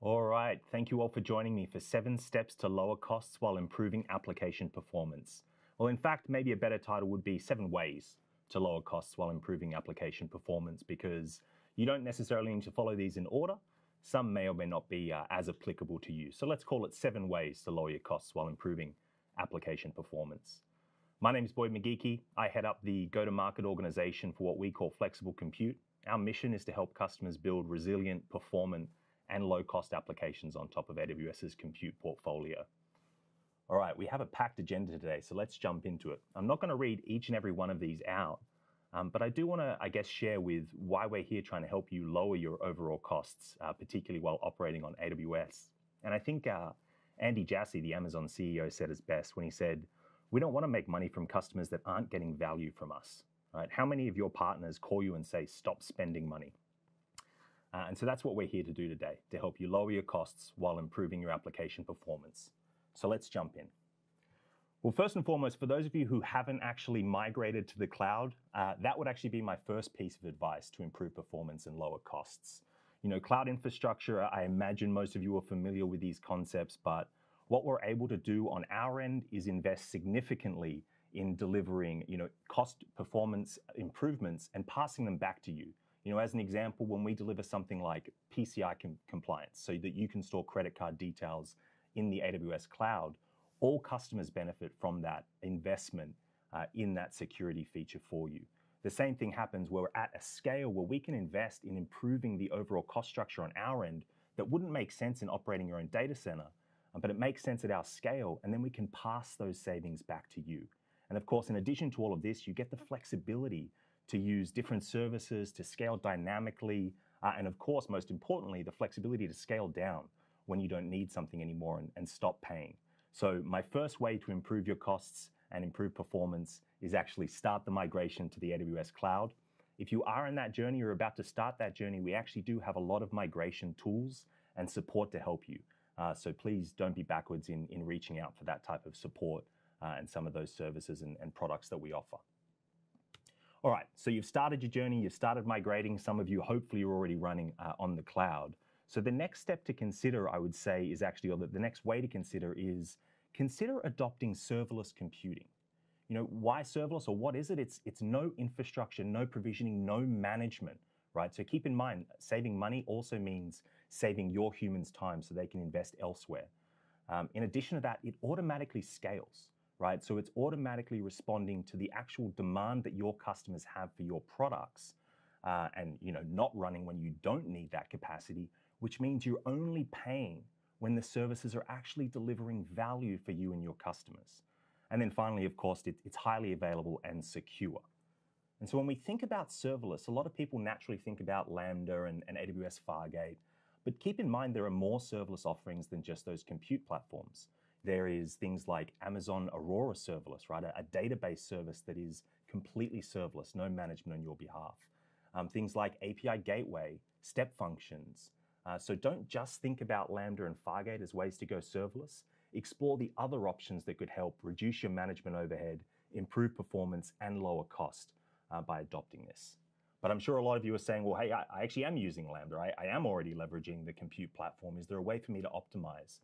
All right, thank you all for joining me for seven steps to lower costs while improving application performance. Well, in fact, maybe a better title would be seven ways to lower costs while improving application performance because you don't necessarily need to follow these in order. Some may or may not be uh, as applicable to you. So let's call it seven ways to lower your costs while improving application performance. My name is Boyd McGeachie. I head up the go to market organization for what we call flexible compute. Our mission is to help customers build resilient, performant, and low cost applications on top of AWS's compute portfolio. All right, we have a packed agenda today, so let's jump into it. I'm not going to read each and every one of these out, um, but I do want to, I guess, share with why we're here trying to help you lower your overall costs, uh, particularly while operating on AWS. And I think uh, Andy Jassy, the Amazon CEO, said it best when he said, "We don't want to make money from customers that aren't getting value from us." Right? How many of your partners call you and say, "Stop spending money"? Uh, and so that's what we're here to do today, to help you lower your costs while improving your application performance. So let's jump in. Well, first and foremost, for those of you who haven't actually migrated to the cloud, uh, that would actually be my first piece of advice to improve performance and lower costs. You know, cloud infrastructure, I imagine most of you are familiar with these concepts, but what we're able to do on our end is invest significantly in delivering, you know, cost performance improvements and passing them back to you. You know, as an example, when we deliver something like PCI com compliance so that you can store credit card details in the AWS cloud, all customers benefit from that investment uh, in that security feature for you. The same thing happens where we're at a scale where we can invest in improving the overall cost structure on our end that wouldn't make sense in operating your own data center, but it makes sense at our scale, and then we can pass those savings back to you. And of course, in addition to all of this, you get the flexibility to use different services to scale dynamically, uh, and of course, most importantly, the flexibility to scale down when you don't need something anymore and, and stop paying. So my first way to improve your costs and improve performance is actually start the migration to the AWS cloud. If you are in that journey or about to start that journey, we actually do have a lot of migration tools and support to help you. Uh, so please don't be backwards in, in reaching out for that type of support uh, and some of those services and, and products that we offer. All right, so you've started your journey, you've started migrating. Some of you hopefully are already running uh, on the cloud. So the next step to consider, I would say, is actually, or the, the next way to consider is consider adopting serverless computing. You know, why serverless or what is it? It's, it's no infrastructure, no provisioning, no management, right? So keep in mind, saving money also means saving your humans time so they can invest elsewhere. Um, in addition to that, it automatically scales, right? So it's automatically responding to the actual demand that your customers have for your products uh, and, you know, not running when you don't need that capacity, which means you're only paying when the services are actually delivering value for you and your customers. And then finally, of course, it, it's highly available and secure. And so when we think about serverless, a lot of people naturally think about Lambda and, and AWS Fargate. But keep in mind, there are more serverless offerings than just those compute platforms. There is things like Amazon Aurora Serverless, right? A, a database service that is completely serverless, no management on your behalf. Um, things like API Gateway, step functions, uh, so don't just think about Lambda and Fargate as ways to go serverless. Explore the other options that could help reduce your management overhead, improve performance, and lower cost uh, by adopting this. But I'm sure a lot of you are saying, well, hey, I, I actually am using Lambda. I, I, am already leveraging the compute platform. Is there a way for me to optimize?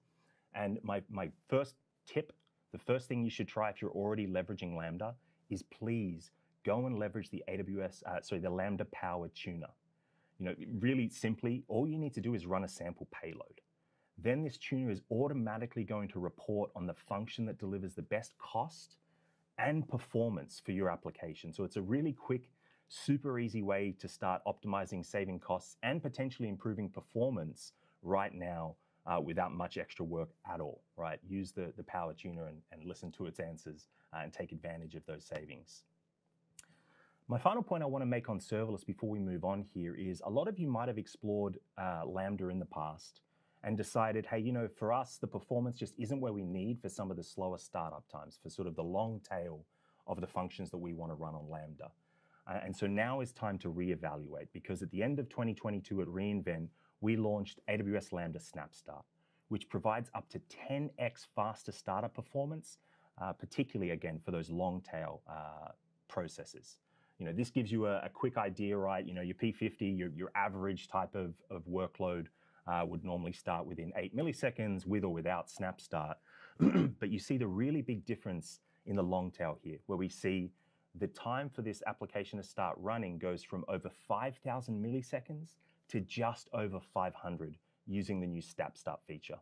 And my, my first tip, the first thing you should try if you're already leveraging Lambda is please go and leverage the AWS, uh, sorry, the Lambda Power Tuner. You know, really simply, all you need to do is run a sample payload. Then this tuner is automatically going to report on the function that delivers the best cost and performance for your application. So it's a really quick, super easy way to start optimizing, saving costs, and potentially improving performance right now uh, without much extra work at all, right? Use the, the Power Tuner and, and listen to its answers uh, and take advantage of those savings. My final point I want to make on serverless before we move on here is a lot of you might have explored uh, Lambda in the past and decided, hey, you know, for us, the performance just isn't where we need for some of the slower startup times, for sort of the long tail of the functions that we want to run on Lambda. Uh, and so now is time to reevaluate because at the end of 2022 at reInvent, we launched AWS Lambda SnapStart, which provides up to 10x faster startup performance, uh, particularly again for those long tail uh, processes. You know, this gives you a, a quick idea, right? You know, your P50, your, your average type of, of workload uh, would normally start within eight milliseconds with or without snap start. but you see the really big difference in the long tail here, where we see the time for this application to start running goes from over 5,000 milliseconds to just over 500 using the new snap start feature.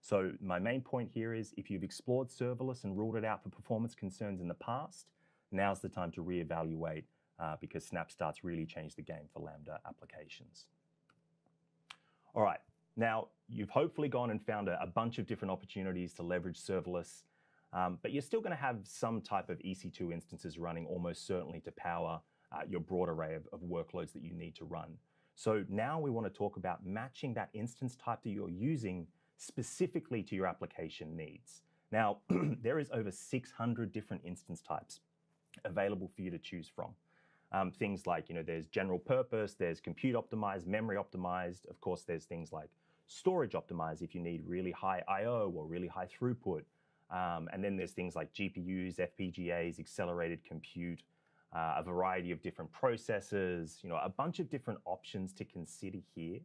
So my main point here is if you've explored serverless and ruled it out for performance concerns in the past, now's the time to reevaluate uh, because SnapStart's really changed the game for Lambda applications. All right, now you've hopefully gone and found a, a bunch of different opportunities to leverage serverless, um, but you're still going to have some type of EC2 instances running almost certainly to power uh, your broad array of, of workloads that you need to run. So now we want to talk about matching that instance type that you're using specifically to your application needs. Now, there is over 600 different instance types available for you to choose from. Um, things like, you know, there's general purpose, there's compute optimized, memory optimized. Of course, there's things like storage optimized if you need really high I/O or really high throughput. Um, and then there's things like GPUs, FPGAs, accelerated compute, uh, a variety of different processors, you know, a bunch of different options to consider here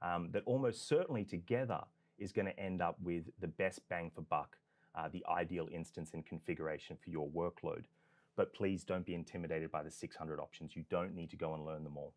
um, that almost certainly together is going to end up with the best bang for buck, uh, the ideal instance and configuration for your workload. But please don't be intimidated by the 600 options. You don't need to go and learn them all.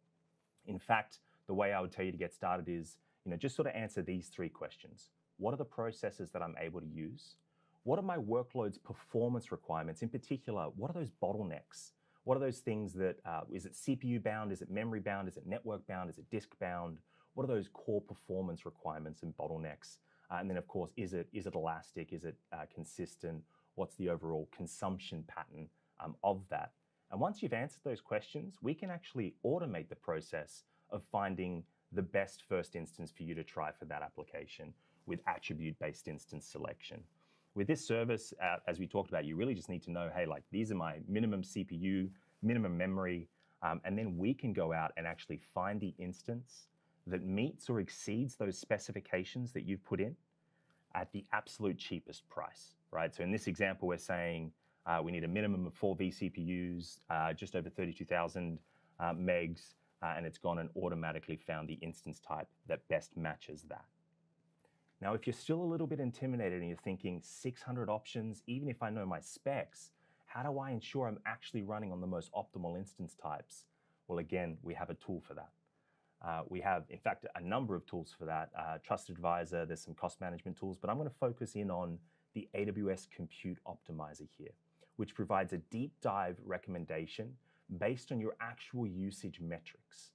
In fact, the way I would tell you to get started is, you know, just sort of answer these three questions. What are the processes that I'm able to use? What are my workload's performance requirements? In particular, what are those bottlenecks? What are those things that uh, is it CPU bound? Is it memory bound? Is it network bound? Is it disk bound? what are those core performance requirements and bottlenecks? Uh, and then, of course, is it is it elastic? Is it uh, consistent? What's the overall consumption pattern um, of that? And once you've answered those questions, we can actually automate the process of finding the best first instance for you to try for that application with attribute-based instance selection. With this service, uh, as we talked about, you really just need to know, hey, like these are my minimum CPU, minimum memory, um, and then we can go out and actually find the instance that meets or exceeds those specifications that you've put in at the absolute cheapest price, right? So in this example, we're saying uh, we need a minimum of four vCPUs, uh, just over 32,000 uh, megs, uh, and it's gone and automatically found the instance type that best matches that. Now, if you're still a little bit intimidated and you're thinking 600 options, even if I know my specs, how do I ensure I'm actually running on the most optimal instance types? Well, again, we have a tool for that. Uh, we have, in fact, a number of tools for that. Uh, Trusted Advisor, there's some cost management tools, but I'm going to focus in on the AWS Compute Optimizer here, which provides a deep dive recommendation based on your actual usage metrics.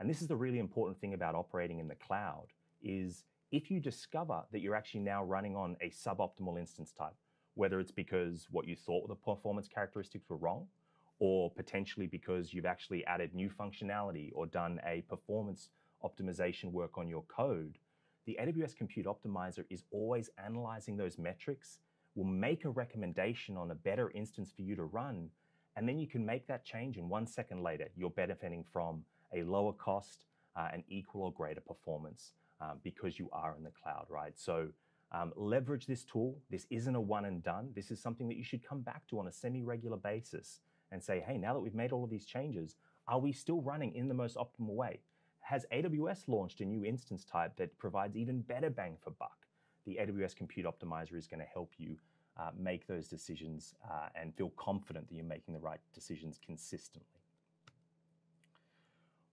And this is the really important thing about operating in the cloud is if you discover that you're actually now running on a suboptimal instance type, whether it's because what you thought the performance characteristics were wrong, or potentially because you've actually added new functionality or done a performance optimization work on your code, the AWS Compute Optimizer is always analyzing those metrics, will make a recommendation on a better instance for you to run, and then you can make that change and one second later, you're benefiting from a lower cost uh, and equal or greater performance um, because you are in the cloud, right? So um, leverage this tool. This isn't a one and done. This is something that you should come back to on a semi-regular basis and say, hey, now that we've made all of these changes, are we still running in the most optimal way? Has AWS launched a new instance type that provides even better bang for buck? The AWS Compute Optimizer is going to help you uh, make those decisions uh, and feel confident that you're making the right decisions consistently.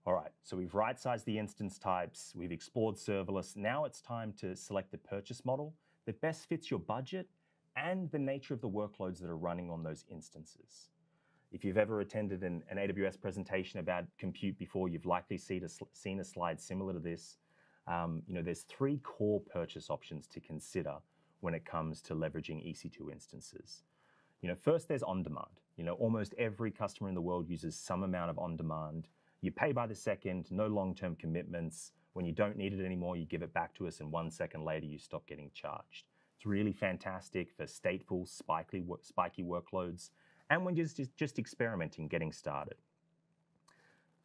All right, so we've right-sized the instance types, we've explored serverless. Now it's time to select the purchase model that best fits your budget and the nature of the workloads that are running on those instances. If you've ever attended an, an AWS presentation about compute before, you've likely seen a, seen a slide similar to this. Um, you know, there's three core purchase options to consider when it comes to leveraging EC2 instances. You know, first there's on-demand. You know, almost every customer in the world uses some amount of on-demand. You pay by the second, no long-term commitments. When you don't need it anymore, you give it back to us, and one second later, you stop getting charged. It's really fantastic for stateful, spiky, spiky workloads and when you're just, just experimenting, getting started.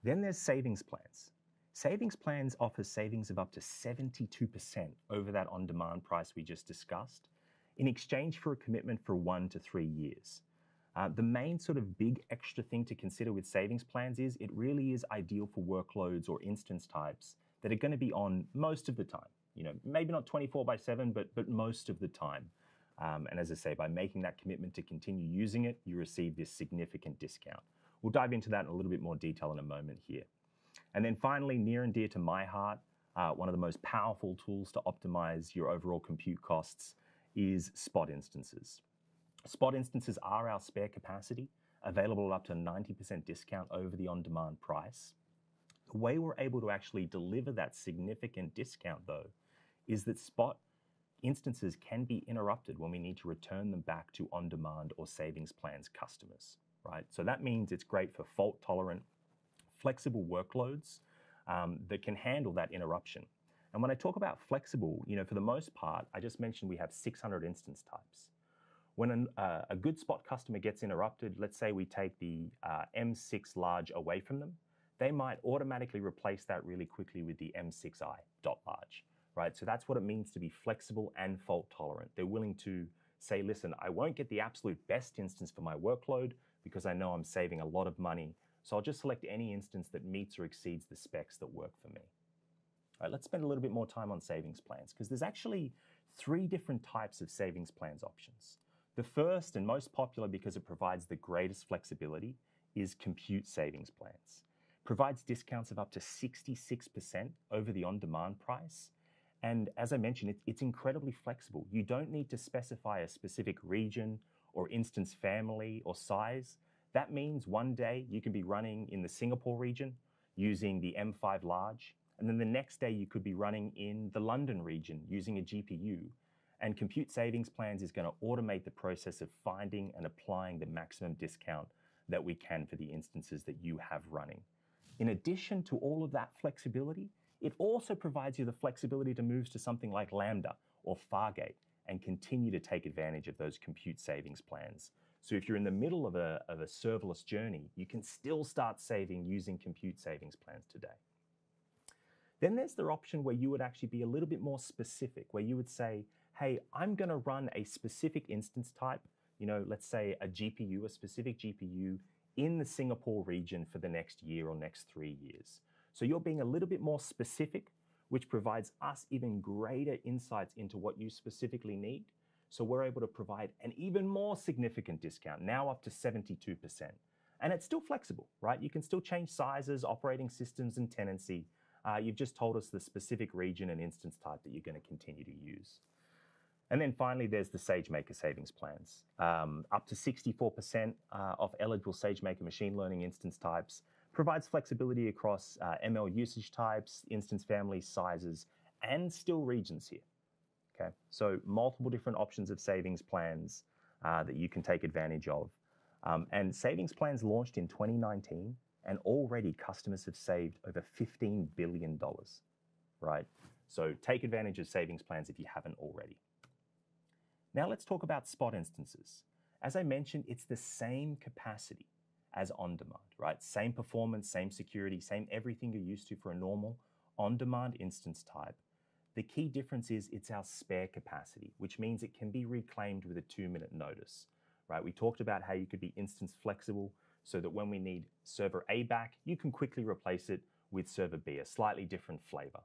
Then there's savings plans. Savings plans offer savings of up to 72% over that on-demand price we just discussed in exchange for a commitment for one to three years. Uh, the main sort of big extra thing to consider with savings plans is it really is ideal for workloads or instance types that are going to be on most of the time. You know, maybe not 24 by 7, but but most of the time. Um, and as I say, by making that commitment to continue using it, you receive this significant discount. We'll dive into that in a little bit more detail in a moment here. And then finally, near and dear to my heart, uh, one of the most powerful tools to optimize your overall compute costs is spot instances. Spot instances are our spare capacity, available at up to 90% discount over the on demand price. The way we're able to actually deliver that significant discount, though, is that spot instances can be interrupted when we need to return them back to on demand or savings plans customers, right? So that means it's great for fault tolerant, flexible workloads um, that can handle that interruption. And when I talk about flexible, you know, for the most part, I just mentioned we have 600 instance types. When an, uh, a good spot customer gets interrupted, let's say we take the uh, M6 large away from them, they might automatically replace that really quickly with the M6i dot large, right? So that's what it means to be flexible and fault tolerant. They're willing to say, listen, I won't get the absolute best instance for my workload because I know I'm saving a lot of money. So I'll just select any instance that meets or exceeds the specs that work for me. All right, let's spend a little bit more time on savings plans because there's actually three different types of savings plans options. The first and most popular because it provides the greatest flexibility is compute savings plans. Provides discounts of up to 66% over the on-demand price. And as I mentioned, it, it's incredibly flexible. You don't need to specify a specific region or instance family or size. That means one day you can be running in the Singapore region using the M5 large, and then the next day you could be running in the London region using a GPU. And Compute Savings Plans is going to automate the process of finding and applying the maximum discount that we can for the instances that you have running. In addition to all of that flexibility, it also provides you the flexibility to move to something like Lambda or Fargate and continue to take advantage of those compute savings plans. So if you're in the middle of a, of a serverless journey, you can still start saving using compute savings plans today. Then there's the option where you would actually be a little bit more specific, where you would say, hey, I'm going to run a specific instance type, you know, let's say a GPU, a specific GPU in the Singapore region for the next year or next three years. So you're being a little bit more specific, which provides us even greater insights into what you specifically need. So we're able to provide an even more significant discount, now up to 72%. And it's still flexible, right? You can still change sizes, operating systems, and tenancy. Uh, you've just told us the specific region and instance type that you're going to continue to use. And then finally, there's the SageMaker savings plans. Um, up to 64% uh, of eligible SageMaker machine learning instance types provides flexibility across uh, ML usage types, instance families, sizes, and still regions here. Okay, so multiple different options of savings plans uh, that you can take advantage of. Um, and savings plans launched in 2019, and already customers have saved over $15 billion, right? So take advantage of savings plans if you haven't already. Now let's talk about spot instances. As I mentioned, it's the same capacity as on-demand, right? Same performance, same security, same everything you're used to for a normal on-demand instance type. The key difference is it's our spare capacity, which means it can be reclaimed with a two-minute notice, right? We talked about how you could be instance flexible so that when we need server A back, you can quickly replace it with server B, a slightly different flavor.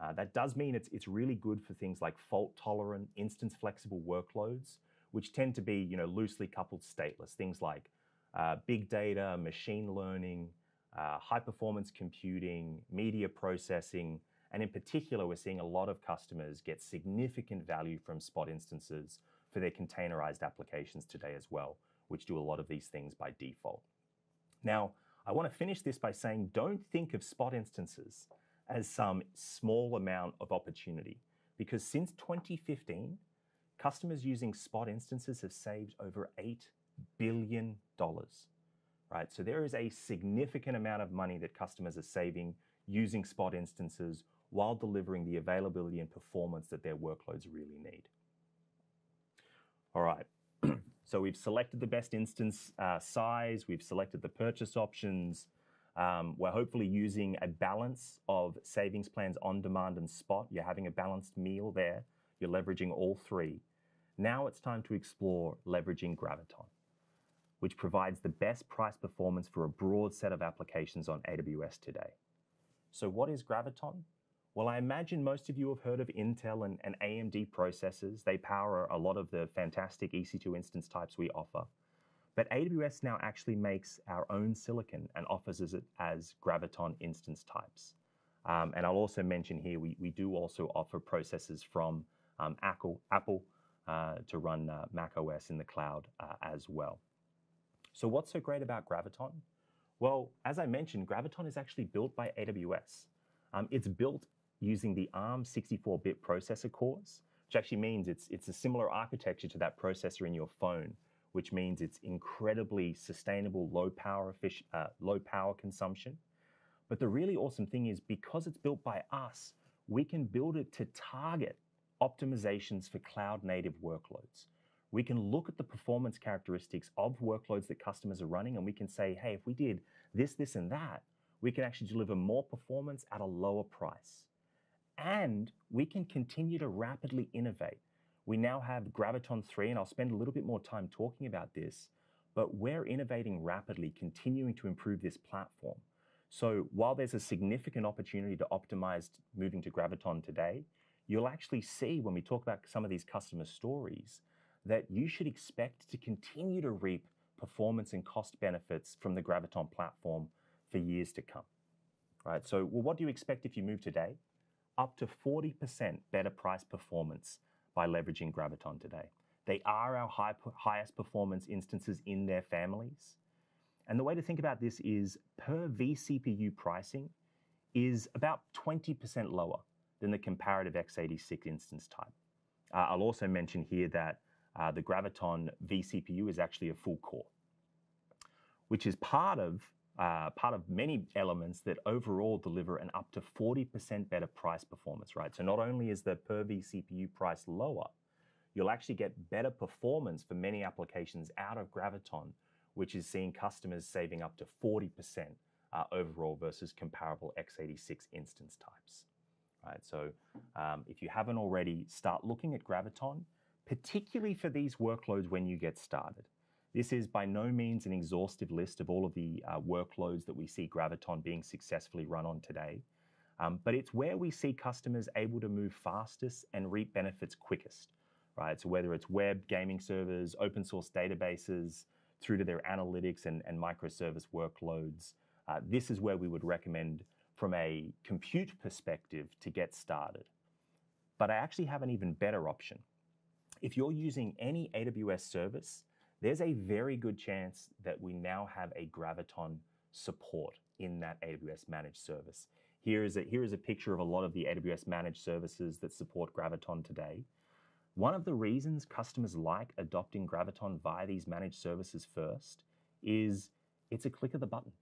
Uh, that does mean it's, it's really good for things like fault tolerant, instance flexible workloads, which tend to be you know, loosely coupled stateless, things like uh, big data, machine learning, uh, high performance computing, media processing, and in particular, we're seeing a lot of customers get significant value from spot instances for their containerized applications today as well, which do a lot of these things by default. Now, I want to finish this by saying don't think of spot instances as some small amount of opportunity. Because since 2015, customers using spot instances have saved over $8 billion, right? So there is a significant amount of money that customers are saving using spot instances while delivering the availability and performance that their workloads really need. All right, so we've selected the best instance uh, size, we've selected the purchase options, um, we're hopefully using a balance of savings plans on demand and spot. You're having a balanced meal there. You're leveraging all three. Now it's time to explore leveraging Graviton. which provides the best price performance for a broad set of applications on AWS today. So what is Graviton? Well, I imagine most of you have heard of Intel and, and AMD processors. They power a lot of the fantastic EC2 instance types we offer. But AWS now actually makes our own silicon and offers it as Graviton instance types. Um, and I'll also mention here, we, we do also offer processors from um, Apple, Apple uh, to run uh, Mac OS in the cloud uh, as well. So what's so great about Graviton? Well, as I mentioned, Graviton is actually built by AWS. Um, it's built using the ARM 64-bit processor cores, which actually means it's, it's a similar architecture to that processor in your phone, which means it's incredibly sustainable, low power, uh, low power consumption. But the really awesome thing is because it's built by us, we can build it to target optimizations for cloud native workloads we can look at the performance characteristics of workloads that customers are running and we can say, hey, if we did this, this, and that, we can actually deliver more performance at a lower price. And we can continue to rapidly innovate. We now have Graviton 3, and I'll spend a little bit more time talking about this, but we're innovating rapidly, continuing to improve this platform. So while there's a significant opportunity to optimize moving to Graviton today, you'll actually see when we talk about some of these customer stories that you should expect to continue to reap performance and cost benefits from the Graviton platform for years to come. Right? So, well, what do you expect if you move today? Up to 40% better price performance by leveraging Graviton today. They are our high, highest performance instances in their families. And the way to think about this is per vCPU pricing is about 20% lower than the comparative x86 instance type. Uh, I'll also mention here that uh, the Graviton vCPU is actually a full core, which is part of part of many elements that overall deliver an up to 40% better price performance, right? So not only is the per vCPU price lower, you'll actually get better performance for many applications out of Graviton, which is seeing customers saving up to 40% uh, overall versus comparable x86 instance types. Right, so um, if you haven't already, start looking at Graviton particularly for these workloads when you get started. This is by no means an exhaustive list of all of the uh, workloads that we see Graviton being successfully run on today, um, but it's where we see customers able to move fastest and reap benefits quickest, right? So whether it's web, gaming servers, open source databases, through to their analytics and, and microservice workloads, uh, this is where we would recommend from a compute perspective to get started. But I actually have an even better option if you're using any AWS service, there's a very good chance that we now have a Graviton support in that AWS managed service. Here is a, here is a picture of a lot of the AWS managed services that support Graviton today. One of the reasons customers like adopting Graviton via these managed services first is it's a click of the button,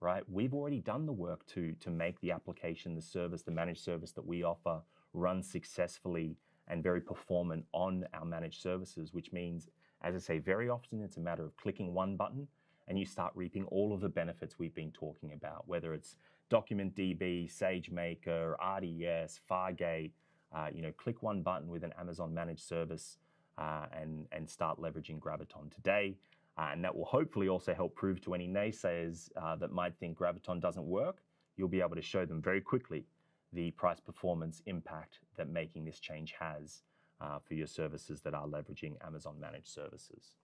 right? We've already done the work to, to make the application, the service, the managed service that we offer run successfully and very performant on our managed services, which means, as I say, very often it's a matter of clicking one button and you start reaping all of the benefits we've been talking about, whether it's Document DB, SageMaker, RDS, Fargate. Uh, you know, click one button with an Amazon managed service uh, and, and start leveraging Graviton today. Uh, and that will hopefully also help prove to any naysayers uh, that might think Graviton doesn't work. You'll be able to show them very quickly the price performance impact that making this change has uh, for your services that are leveraging Amazon managed services.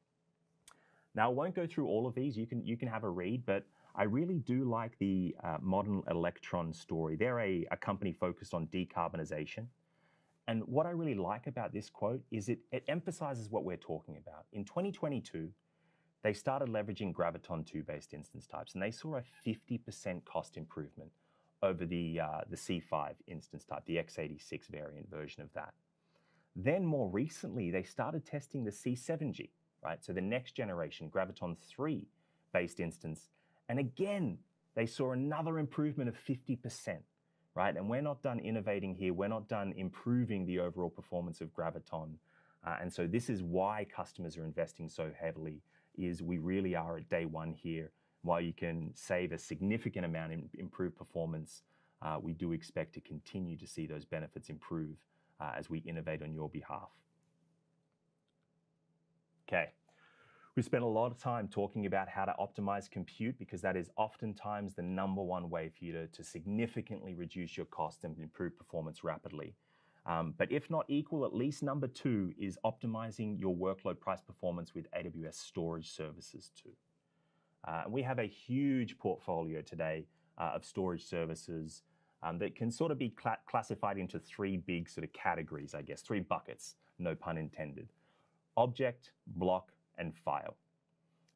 Now, I won't go through all of these. You can you can have a read, but I really do like the uh, Modern Electron story. They're a, a company focused on decarbonization. And what I really like about this quote is it, it emphasizes what we're talking about. In 2022, they started leveraging Graviton 2 based instance types, and they saw a 50% cost improvement over the, uh, the C5 instance type, the x86 variant version of that. Then more recently, they started testing the C7G, right? So the next generation Graviton 3 based instance. And again, they saw another improvement of 50%, right? And we're not done innovating here. We're not done improving the overall performance of Graviton. Uh, and so this is why customers are investing so heavily is we really are at day one here while you can save a significant amount in improved performance, uh, we do expect to continue to see those benefits improve uh, as we innovate on your behalf. Okay. We spent a lot of time talking about how to optimize compute because that is oftentimes the number one way for you to, to significantly reduce your cost and improve performance rapidly. Um, but if not equal, at least number two is optimizing your workload price performance with AWS storage services too. Uh, we have a huge portfolio today uh, of storage services um, that can sort of be cl classified into three big sort of categories, I guess, three buckets, no pun intended. Object, block, and file.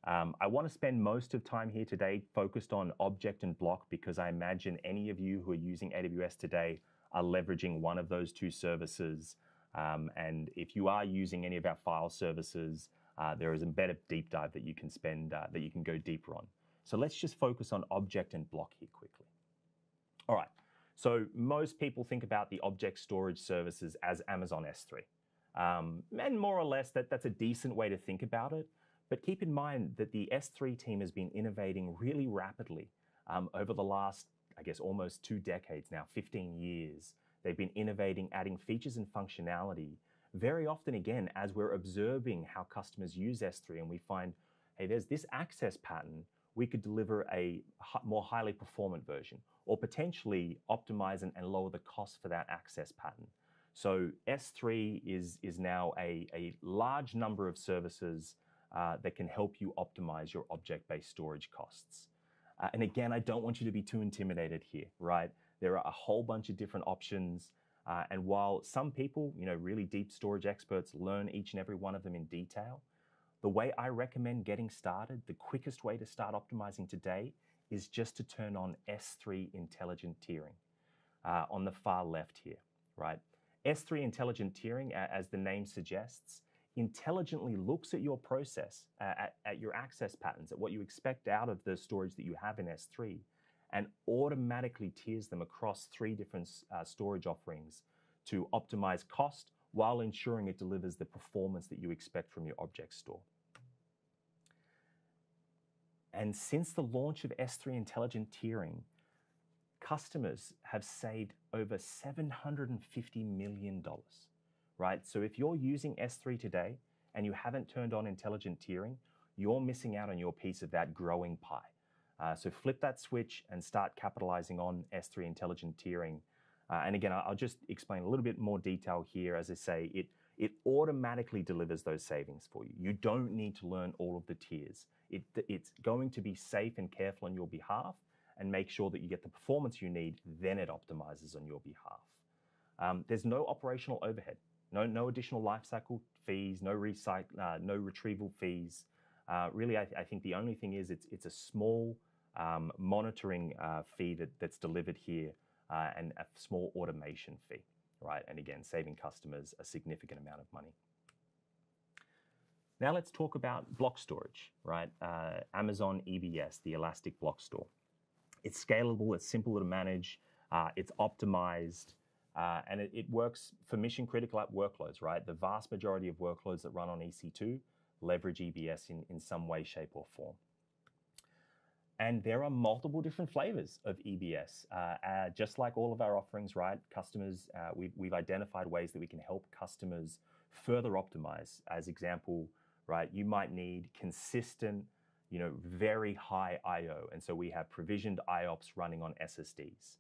Um, I want to spend most of time here today focused on object and block because I imagine any of you who are using AWS today are leveraging one of those two services. Um, and if you are using any of our file services, uh, there is a better deep dive that you can spend, uh, that you can go deeper on. So let's just focus on object and block here quickly. All right, so most people think about the object storage services as Amazon S3. Um, and more or less, that, that's a decent way to think about it. But keep in mind that the S3 team has been innovating really rapidly um, over the last, I guess, almost two decades now, 15 years. They've been innovating, adding features and functionality. Very often, again, as we're observing how customers use S3 and we find, hey, there's this access pattern, we could deliver a more highly performant version or potentially optimize and, and lower the cost for that access pattern. So S3 is, is now a, a large number of services uh, that can help you optimize your object-based storage costs. Uh, and again, I don't want you to be too intimidated here, right? There are a whole bunch of different options. Uh, and while some people, you know, really deep storage experts learn each and every one of them in detail, the way I recommend getting started, the quickest way to start optimizing today is just to turn on S3 intelligent tiering uh, on the far left here, right? S3 intelligent tiering, as the name suggests, intelligently looks at your process, uh, at, at, your access patterns, at what you expect out of the storage that you have in S3, and automatically tiers them across three different uh, storage offerings to optimize cost while ensuring it delivers the performance that you expect from your object store. And since the launch of S3 intelligent tiering, customers have saved over $750 million, right? So if you're using S3 today and you haven't turned on intelligent tiering, you're missing out on your piece of that growing pie. Uh, so flip that switch and start capitalizing on S3 intelligent tiering. Uh, and again, I'll just explain a little bit more detail here. As I say, it, it automatically delivers those savings for you. You don't need to learn all of the tiers. It, it's going to be safe and careful on your behalf and make sure that you get the performance you need, then it optimizes on your behalf. Um, there's no operational overhead, no, no additional lifecycle fees, no, recycle, uh, no retrieval fees. Uh, really, I, th I, think the only thing is it's, it's a small um, monitoring uh, fee that, that's delivered here uh, and a small automation fee, right? And again, saving customers a significant amount of money. Now let's talk about block storage, right? Uh, Amazon EBS, the Elastic Block Store. It's scalable, it's simple to manage, uh, it's optimized, uh, and it, it, works for mission critical app workloads, right? The vast majority of workloads that run on EC2 leverage EBS in, in some way, shape, or form. And there are multiple different flavors of EBS. Uh, uh, just like all of our offerings, right? Customers, uh, we've, we've identified ways that we can help customers further optimize. As example, right, you might need consistent you know, very high I/O, and so we have provisioned IOPS running on SSDs.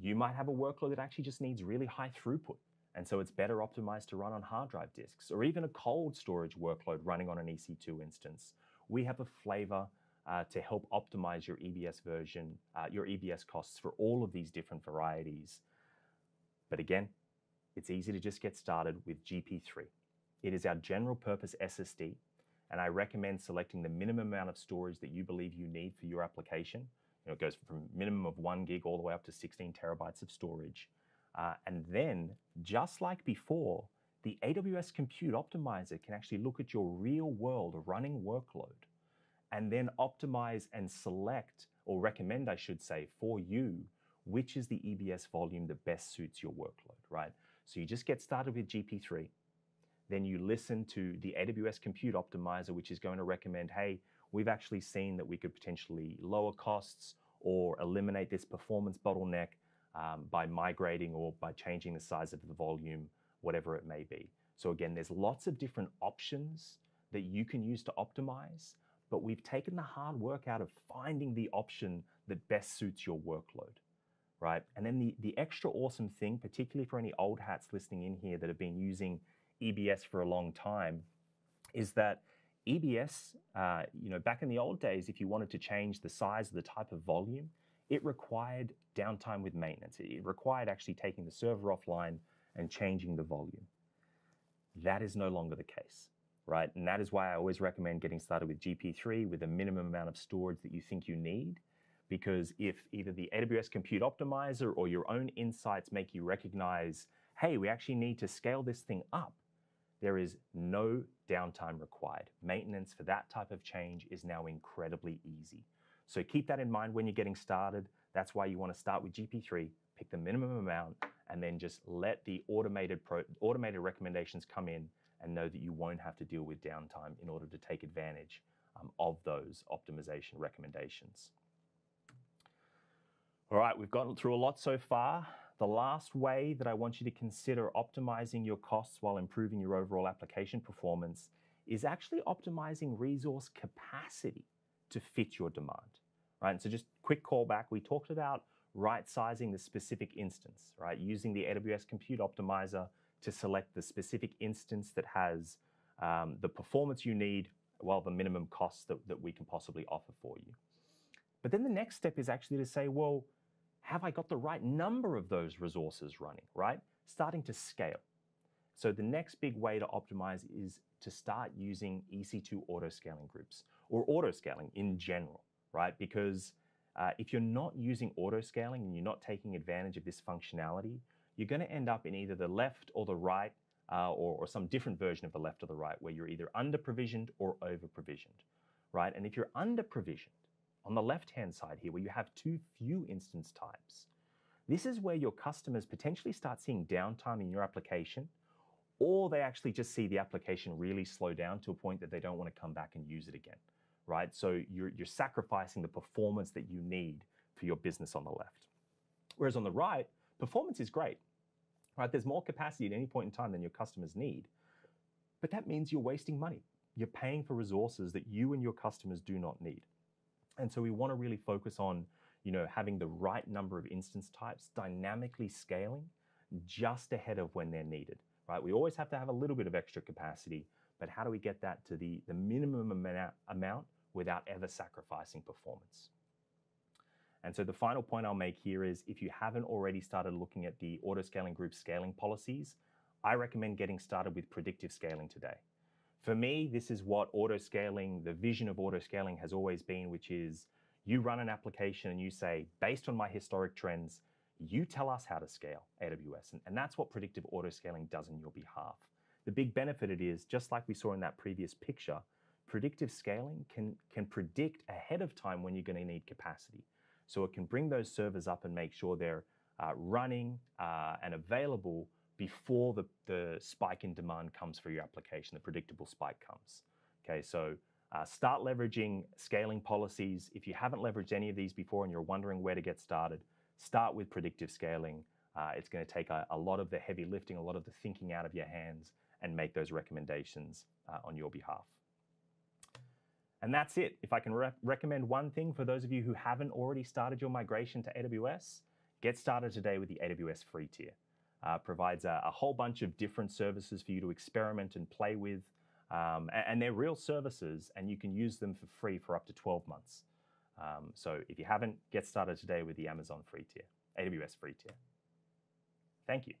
You might have a workload that actually just needs really high throughput, and so it's better optimized to run on hard drive disks, or even a cold storage workload running on an EC2 instance. We have a flavor uh, to help optimize your EBS version, uh, your EBS costs for all of these different varieties. But again, it's easy to just get started with GP3. It is our general purpose SSD and I recommend selecting the minimum amount of storage that you believe you need for your application. You know, it goes from minimum of one gig all the way up to 16 terabytes of storage. Uh, and then, just like before, the AWS Compute Optimizer can actually look at your real world running workload and then optimize and select, or recommend, I should say, for you, which is the EBS volume that best suits your workload, right? So you just get started with GP3 then you listen to the AWS Compute Optimizer, which is going to recommend, hey, we've actually seen that we could potentially lower costs or eliminate this performance bottleneck um, by migrating or by changing the size of the volume, whatever it may be. So again, there's lots of different options that you can use to optimize, but we've taken the hard work out of finding the option that best suits your workload, right? And then the, the extra awesome thing, particularly for any old hats listening in here that have been using EBS for a long time, is that EBS, uh, you know, back in the old days, if you wanted to change the size of the type of volume, it required downtime with maintenance. It required actually taking the server offline and changing the volume. That is no longer the case, right? And that is why I always recommend getting started with GP3 with a minimum amount of storage that you think you need. Because if either the AWS Compute Optimizer or your own insights make you recognize, hey, we actually need to scale this thing up, there is no downtime required. Maintenance for that type of change is now incredibly easy. So keep that in mind when you're getting started. That's why you want to start with GP3, pick the minimum amount, and then just let the automated pro, automated recommendations come in and know that you won't have to deal with downtime in order to take advantage um, of those optimization recommendations. All right, we've gotten through a lot so far. The last way that I want you to consider optimizing your costs while improving your overall application performance is actually optimizing resource capacity to fit your demand, right? And so just quick callback, we talked about right sizing the specific instance, right? Using the AWS Compute Optimizer to select the specific instance that has um, the performance you need while the minimum costs that, that we can possibly offer for you. But then the next step is actually to say, well, have I got the right number of those resources running, right? Starting to scale. So the next big way to optimize is to start using EC2 auto scaling groups or auto scaling in general, right? Because uh, if you're not using auto scaling and you're not taking advantage of this functionality, you're going to end up in either the left or the right uh, or, or, some different version of the left or the right where you're either under provisioned or over provisioned, right? And if you're under provisioned, on the left-hand side here where you have too few instance types. This is where your customers potentially start seeing downtime in your application, or they actually just see the application really slow down to a point that they don't want to come back and use it again, right? So you're, you're sacrificing the performance that you need for your business on the left. Whereas on the right, performance is great, right? There's more capacity at any point in time than your customers need. But that means you're wasting money. You're paying for resources that you and your customers do not need. And so we want to really focus on, you know, having the right number of instance types dynamically scaling just ahead of when they're needed, right? We always have to have a little bit of extra capacity, but how do we get that to the, the minimum amount without ever sacrificing performance? And so the final point I'll make here is if you haven't already started looking at the auto scaling group scaling policies, I recommend getting started with predictive scaling today. For me, this is what auto scaling, the vision of auto scaling has always been, which is you run an application and you say, based on my historic trends, you tell us how to scale AWS. And, and that's what predictive auto scaling does on your behalf. The big benefit it is, just like we saw in that previous picture, predictive scaling can, can predict ahead of time when you're going to need capacity. So it can bring those servers up and make sure they're uh, running uh, and available before the, the spike in demand comes for your application, the predictable spike comes. Okay, so uh, start leveraging scaling policies. If you haven't leveraged any of these before and you're wondering where to get started, start with predictive scaling. Uh, it's going to take a, a, lot of the heavy lifting, a lot of the thinking out of your hands, and make those recommendations uh, on your behalf. And that's it. If I can re recommend one thing for those of you who haven't already started your migration to AWS, get started today with the AWS free tier uh, provides a, a, whole bunch of different services for you to experiment and play with. Um, and, and, they're real services, and you can use them for free for up to 12 months. Um, so if you haven't, get started today with the Amazon free tier, AWS free tier. Thank you.